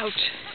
Ouch.